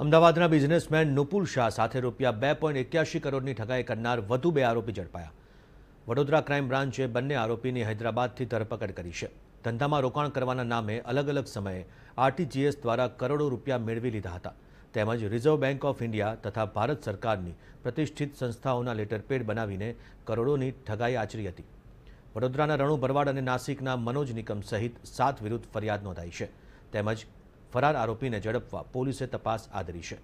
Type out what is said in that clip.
અમદાવાદના બિઝનેસમેન નુપુલ શાહ સાથે રૂપિયા બે પોઈન્ટ એક્યાસી કરોડની ઠગાઈ કરનાર વધુ બે આરોપી ઝડપાયા વડોદરા ક્રાઇમ બ્રાન્ચે બંને આરોપીની હૈદરાબાદથી ધરપકડ કરી છે ધંધામાં રોકાણ કરવાના નામે અલગ અલગ સમયે આરટીજીએસ દ્વારા કરોડો રૂપિયા મેળવી લીધા હતા તેમજ રિઝર્વ બેંક ઓફ ઇન્ડિયા તથા ભારત સરકારની પ્રતિષ્ઠિત સંસ્થાઓના લેટરપેડ બનાવીને કરોડોની ઠગાઈ આચરી હતી વડોદરાના રણુ ભરવાડ અને નાસિકના મનોજ નિકમ સહિત સાત વિરુદ્ધ ફરિયાદ નોંધાઈ છે તેમજ ફરાર આરોપીને ઝડપવા પોલીસે તપાસ આદરી છે.